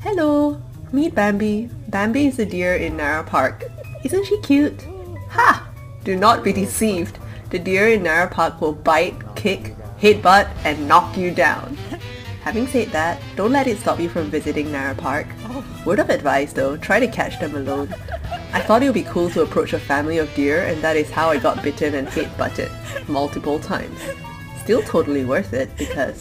Hello, meet Bambi. Bambi is a deer in Nara Park. Isn't she cute? Ha! Do not be deceived. The deer in Nara Park will bite, kick, headbutt, and knock you down. Having said that, don't let it stop you from visiting Nara Park. Word of advice though, try to catch them alone. I thought it would be cool to approach a family of deer and that is how I got bitten and hit butted multiple times. Still totally worth it because